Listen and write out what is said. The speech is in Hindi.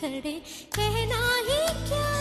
खड़े कहना ही क्या